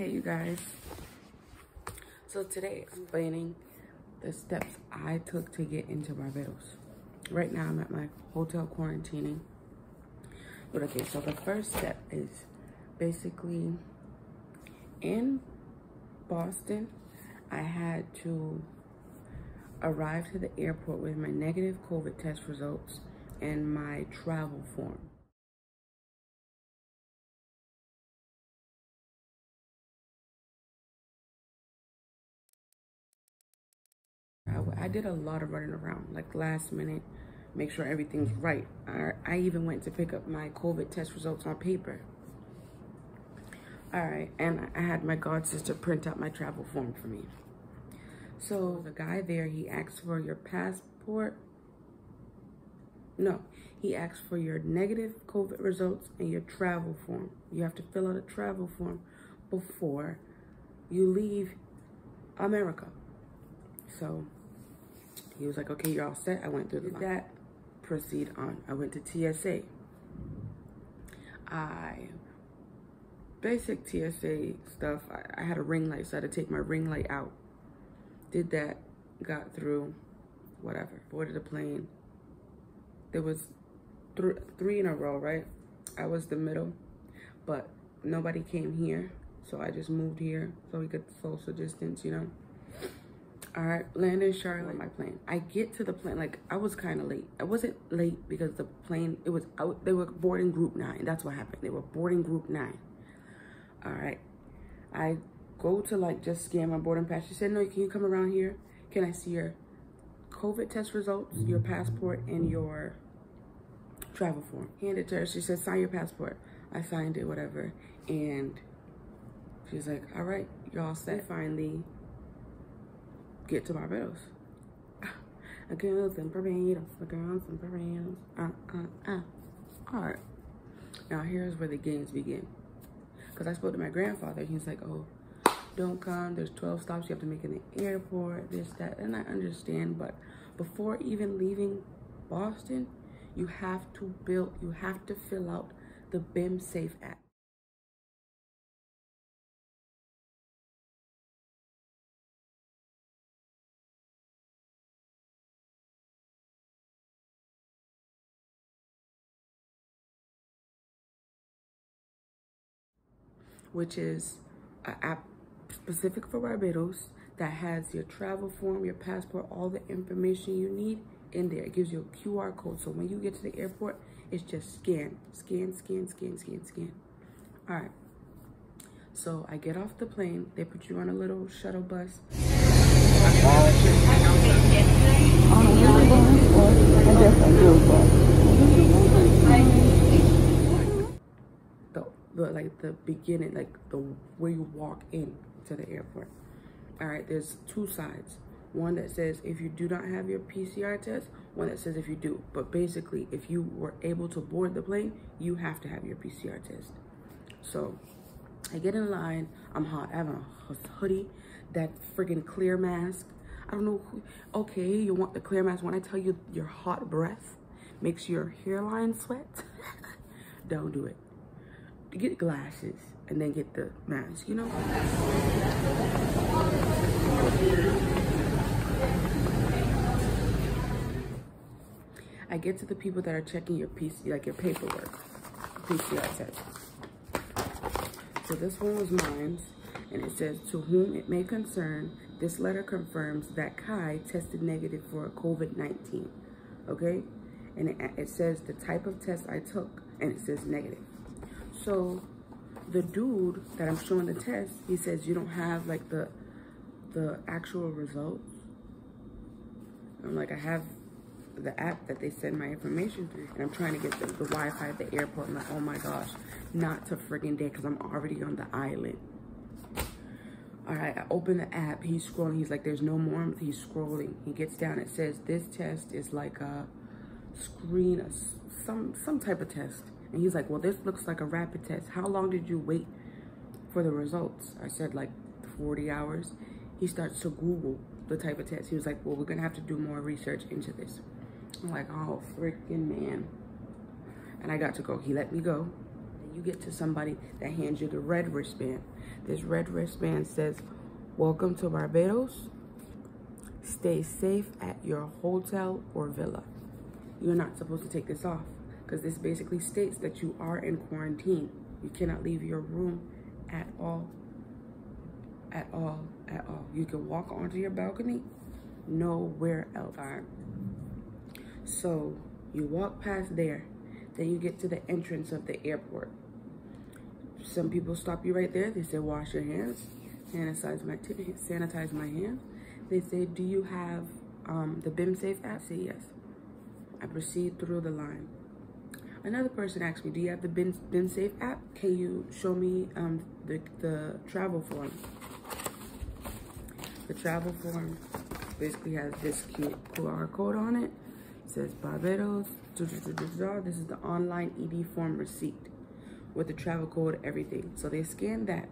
Hey you guys. So today I'm explaining the steps I took to get into Barbados. Right now I'm at my hotel quarantining. But okay, so the first step is basically in Boston, I had to arrive to the airport with my negative COVID test results and my travel form. I, did a lot of running around, like last minute, make sure everything's right. I, I even went to pick up my COVID test results on paper. All right, and I had my god sister print out my travel form for me. So the guy there, he asked for your passport. No, he asked for your negative COVID results and your travel form. You have to fill out a travel form before you leave America. So he was like, okay, you're all set. I went through the that. Proceed on. I went to TSA. I basic TSA stuff. I, I, had a ring light, so I had to take my ring light out. Did that, got through, whatever. Boarded the plane. There was th three in a row, right? I was the middle, but nobody came here. So I just moved here so we could social distance, you know? All right, land in Charlotte, my plane. I get to the plane, like I was kind of late. I wasn't late because the plane, it was out, they were boarding group nine. That's what happened. They were boarding group nine. All right, I go to like just scan my boarding pass. She said, no, can you come around here? Can I see your COVID test results, your passport, and your travel form? Handed to her. She said, sign your passport. I signed it, whatever. And she's like, all right, you're all set. Finally, get to Barbados. A girls in Barbados, a girls in Barbados. Uh, uh, uh. All right. Now here's where the games begin. Because I spoke to my grandfather. He's like, oh, don't come. There's 12 stops you have to make in the airport, this, that. And I understand. But before even leaving Boston, you have to build, you have to fill out the BIM Safe app. Which is an app specific for Barbados that has your travel form, your passport, all the information you need in there. It gives you a QR code. So when you get to the airport, it's just scan, scan, scan, scan, scan, scan. All right. So I get off the plane. They put you on a little shuttle bus. The like the beginning, like the where you walk in to the airport. All right, there's two sides. One that says if you do not have your PCR test, one that says if you do. But basically, if you were able to board the plane, you have to have your PCR test. So I get in line. I'm hot. I have a hoodie, that friggin' clear mask. I don't know. Who, okay, you want the clear mask. When I tell you your hot breath makes your hairline sweat, don't do it get glasses and then get the mask, you know? I get to the people that are checking your PC, like your paperwork, PCR test. So this one was mine, and it says, to whom it may concern, this letter confirms that Kai tested negative for COVID-19, okay? And it, it says the type of test I took, and it says negative. So the dude that I'm showing the test, he says you don't have like the the actual results. I'm like, I have the app that they send my information through and I'm trying to get the, the Wi-Fi at the airport. I'm like, oh my gosh, not to friggin' day because I'm already on the island. All right, I open the app. He's scrolling. He's like, there's no more. He's scrolling. He gets down. It says this test is like a screen, a, some some type of test. And he's like, well, this looks like a rapid test. How long did you wait for the results? I said like 40 hours. He starts to Google the type of test. He was like, well, we're gonna have to do more research into this. I'm like, oh, freaking man. And I got to go. He let me go. You get to somebody that hands you the red wristband. This red wristband says, welcome to Barbados. Stay safe at your hotel or villa. You're not supposed to take this off because this basically states that you are in quarantine. You cannot leave your room at all, at all, at all. You can walk onto your balcony, nowhere else. All right. So you walk past there, then you get to the entrance of the airport. Some people stop you right there. They say, wash your hands, sanitize my, sanitize my hands. They say, do you have um, the BIM Safe app? Say yes. I proceed through the line. Another person asked me, do you have the BIM, BIM Safe app? Can you show me um, the, the travel form? The travel form basically has this cute QR code on it. It says Barbados. This is the online ED form receipt with the travel code, everything. So they scan that.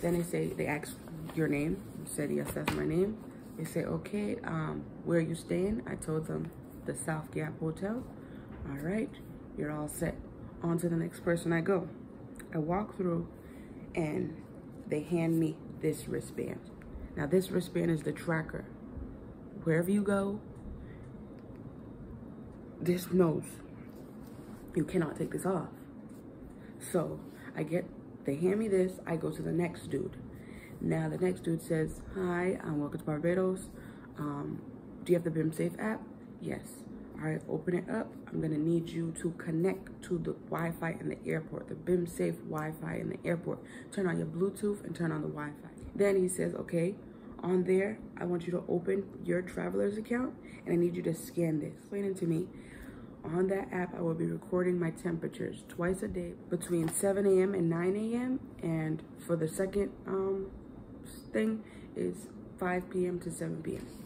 Then they say, they ask your name. I said, yes, that's my name. They say, okay, um, where are you staying? I told them the South Gap Hotel. All right, you're all set. On to the next person I go. I walk through and they hand me this wristband. Now this wristband is the tracker. Wherever you go, this knows you cannot take this off. So I get, they hand me this, I go to the next dude. Now the next dude says, hi, I'm welcome to Barbados. Um, do you have the BIM Safe app? Yes. All right, open it up. I'm gonna need you to connect to the Wi-Fi in the airport, the BIM Safe Wi-Fi in the airport. Turn on your Bluetooth and turn on the Wi-Fi. Then he says, okay, on there, I want you to open your traveler's account and I need you to scan this. Explaining to me, on that app, I will be recording my temperatures twice a day between 7 a.m. and 9 a.m. And for the second um, thing is 5 p.m. to 7 p.m.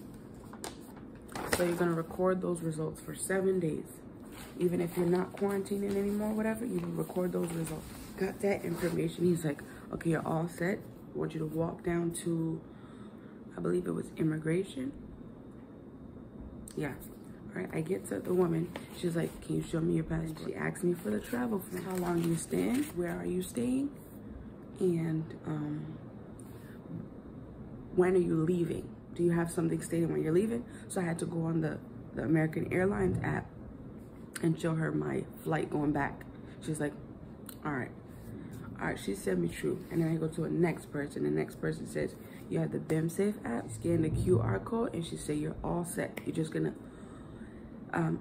So you're gonna record those results for seven days. Even if you're not quarantining anymore, whatever, you record those results. Got that information. He's like, okay, you're all set. I want you to walk down to, I believe it was immigration. Yeah. All right, I get to the woman. She's like, can you show me your passport? She asked me for the travel plan. How long you staying? Where are you staying? And um, when are you leaving? Do you have something stating when you're leaving? So I had to go on the, the American Airlines app and show her my flight going back. She's like, all right. All right, she said me true. And then I go to a next person. The next person says, you have the BIM Safe app, scan the QR code, and she said, you're all set. You're just gonna, um,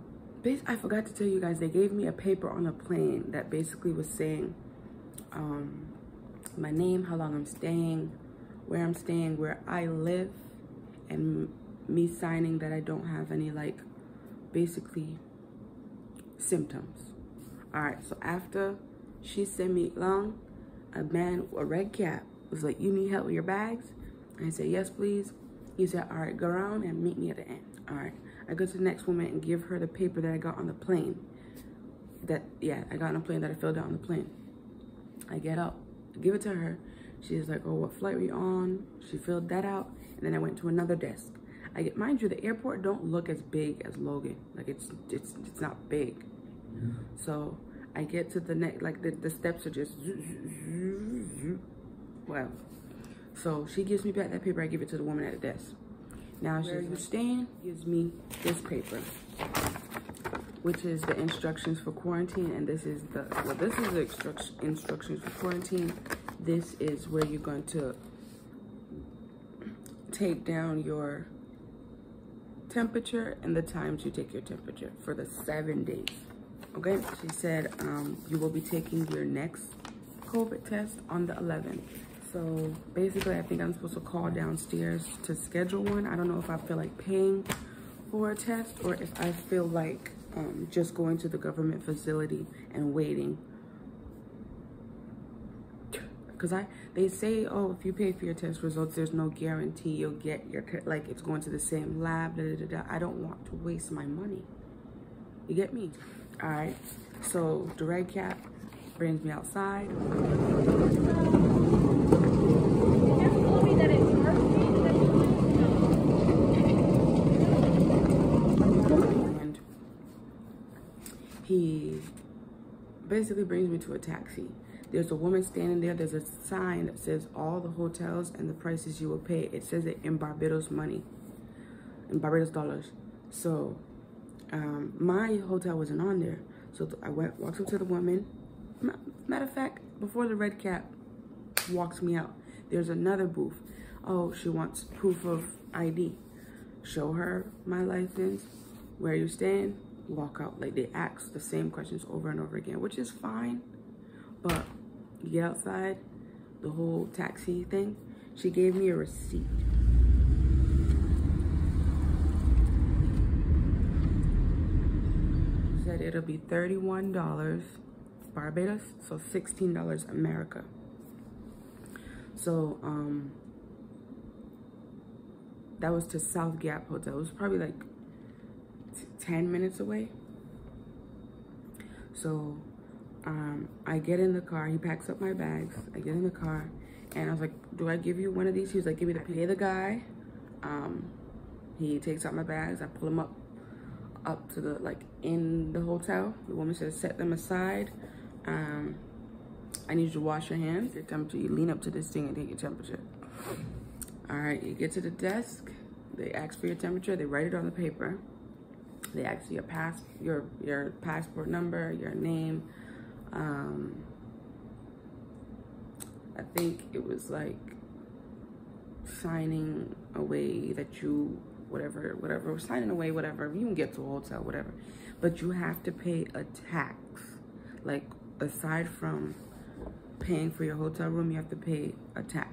I forgot to tell you guys, they gave me a paper on a plane that basically was saying um, my name, how long I'm staying, where I'm staying, where I live, and me signing that I don't have any like basically symptoms. All right, so after she sent me along, a man, with a red cap, was like, you need help with your bags? I said, yes, please. He said, all right, go around and meet me at the end. All right, I go to the next woman and give her the paper that I got on the plane. That, yeah, I got on a plane that I filled out on the plane. I get up, give it to her. She's like, oh, what flight are we on? She filled that out. And then I went to another desk. I get, mind you, the airport don't look as big as Logan. Like it's, it's, it's not big. So I get to the next, like the, the steps are just, well. So she gives me back that paper. I give it to the woman at the desk. Now where you stand gives me this paper, which is the instructions for quarantine. And this is the, well, this is the instruction, instructions for quarantine. This is where you're going to take down your temperature and the times you take your temperature for the seven days. Okay, she said um, you will be taking your next COVID test on the 11th. So basically, I think I'm supposed to call downstairs to schedule one. I don't know if I feel like paying for a test or if I feel like um, just going to the government facility and waiting because I they say, oh, if you pay for your test results, there's no guarantee you'll get your like it's going to the same lab. Da, da, da, I don't want to waste my money. You get me? All right. So the red cap brings me outside. He basically brings me to a taxi. There's a woman standing there. There's a sign that says all the hotels and the prices you will pay. It says it in Barbados money, in Barbados dollars. So um, my hotel wasn't on there. So I went, walked up to the woman. Matter of fact, before the red cap walks me out, there's another booth. Oh, she wants proof of ID. Show her my license, where are you stand, walk out. Like they ask the same questions over and over again, which is fine. But you get outside, the whole taxi thing, she gave me a receipt. Said it'll be $31 Barbados, so $16 America. So, um, that was to South Gap Hotel. It was probably like 10 minutes away. So um, I get in the car. He packs up my bags. I get in the car. And I was like, do I give you one of these? He was like, give me the pay the guy. Um, he takes out my bags. I pull them up up to the, like, in the hotel. The woman says, set them aside. Um, I need you to wash your hands. Your temperature. You lean up to this thing and take your temperature. All right, you get to the desk. They ask for your temperature. They write it on the paper. They ask your pass, your your passport number, your name. Um, I think it was like signing away that you whatever whatever signing away whatever you can get to a hotel whatever but you have to pay a tax like aside from paying for your hotel room you have to pay a tax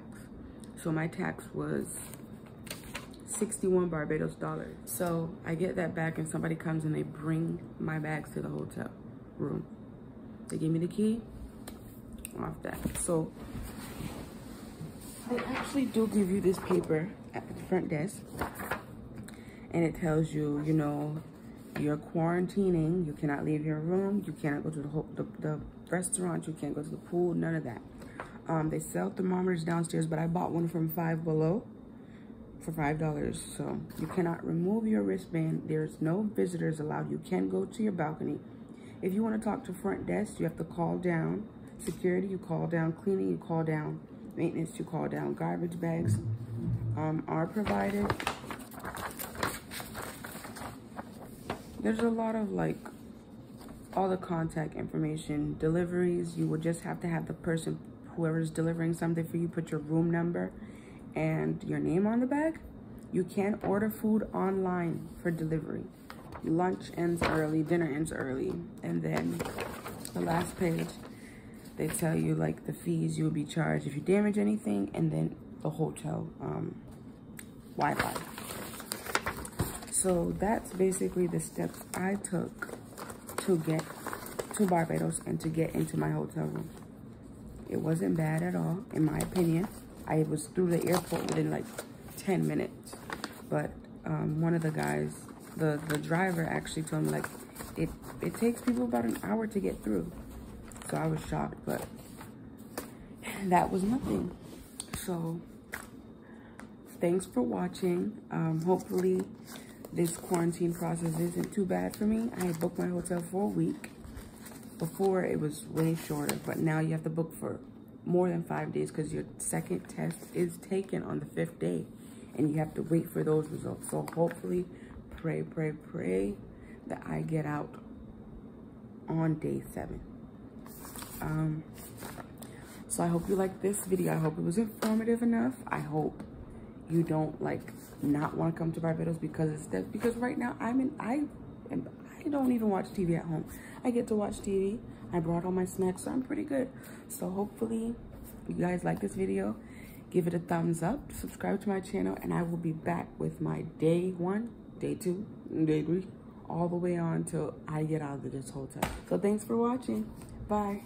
so my tax was 61 Barbados dollars. So I get that back and somebody comes and they bring my bags to the hotel room. They give me the key off that. So they actually do give you this paper at the front desk and it tells you, you know, you're quarantining, you cannot leave your room, you cannot go to the, the, the restaurant, you can't go to the pool, none of that. Um, they sell thermometers downstairs, but I bought one from Five Below for $5. So you cannot remove your wristband. There's no visitors allowed. You can go to your balcony. If you want to talk to front desk, you have to call down. Security, you call down. Cleaning, you call down. Maintenance, you call down. Garbage bags um, are provided. There's a lot of like all the contact information. Deliveries, you would just have to have the person, whoever is delivering something for you, put your room number and your name on the bag. You can order food online for delivery. Lunch ends early, dinner ends early. And then the last page, they tell you like the fees you will be charged if you damage anything and then the hotel um, Wi-Fi. So that's basically the steps I took to get to Barbados and to get into my hotel room. It wasn't bad at all, in my opinion. I was through the airport within like 10 minutes. But um, one of the guys, the, the driver actually told me like, it, it takes people about an hour to get through. So I was shocked, but that was nothing. So thanks for watching. Um, hopefully this quarantine process isn't too bad for me. I booked my hotel for a week. Before it was way shorter, but now you have to book for more than five days because your second test is taken on the fifth day and you have to wait for those results. So hopefully, pray, pray, pray that I get out on day seven. Um, so I hope you like this video. I hope it was informative enough. I hope you don't like not want to come to Barbados because it's that because right now I'm in I am I don't even watch TV at home. I get to watch TV I brought all my snacks, so I'm pretty good. So hopefully you guys like this video. Give it a thumbs up, subscribe to my channel, and I will be back with my day one, day two, day three, all the way on till I get out of this hotel. So thanks for watching. Bye.